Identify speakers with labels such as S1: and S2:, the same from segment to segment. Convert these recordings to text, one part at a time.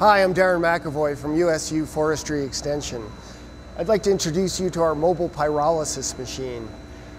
S1: Hi, I'm Darren McAvoy from USU Forestry Extension. I'd like to introduce you to our mobile pyrolysis machine.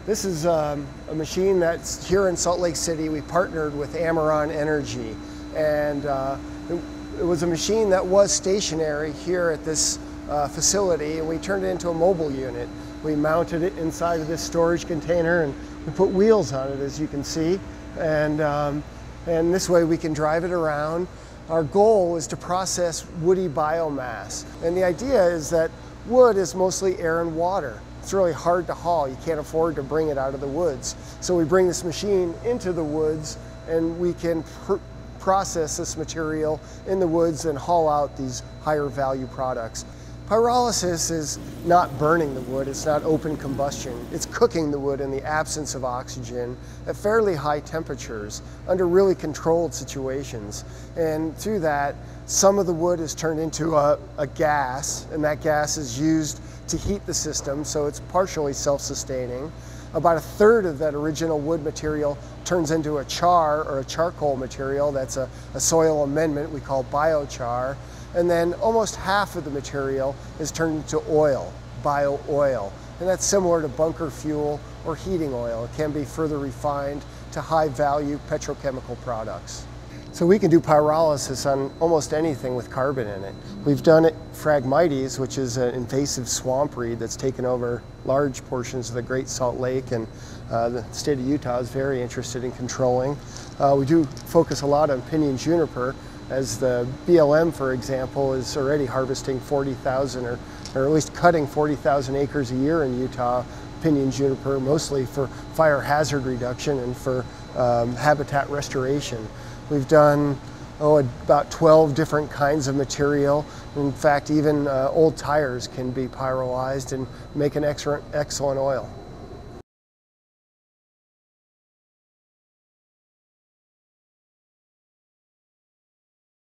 S1: This is um, a machine that's here in Salt Lake City. We partnered with Amaron Energy and uh, it, it, was a machine that was stationary here at this uh, facility and we turned it into a mobile unit. We mounted it inside of this storage container and we put wheels on it as you can see and, um, and this way we can drive it around our goal is to process woody biomass. And the idea is that wood is mostly air and water. It's really hard to haul. You can't afford to bring it out of the woods. So we bring this machine into the woods and we can pr process this material in the woods and haul out these higher value products. Pyrolysis is not burning the wood, it's not open combustion. It's cooking the wood in the absence of oxygen at fairly high temperatures under really controlled situations. And through that, some of the wood is turned into a, a gas, and that gas is used to heat the system, so it's partially self-sustaining. About a third of that original wood material turns into a char or a charcoal material. That's a, a soil amendment we call biochar and then almost half of the material is turned into oil, bio oil. And that's similar to bunker fuel or heating oil. It can be further refined to high value petrochemical products. So we can do pyrolysis on almost anything with carbon in it. We've done it Phragmites, which is an invasive swamp reed that's taken over large portions of the Great Salt Lake and uh, the state of Utah is very interested in controlling. Uh, we do focus a lot on pinyon juniper, as the BLM, for example, is already harvesting 40,000 or, or at least cutting 40,000 acres a year in Utah, pinyon juniper, mostly for fire hazard reduction and for um, habitat restoration. We've done oh, about 12 different kinds of material. In fact, even uh, old tires can be pyrolyzed and make an excellent, excellent oil.